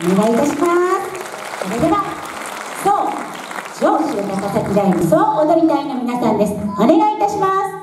お願いいたします。それではそう上州高崎大の総踊りたいの皆さんです。お願いいたします。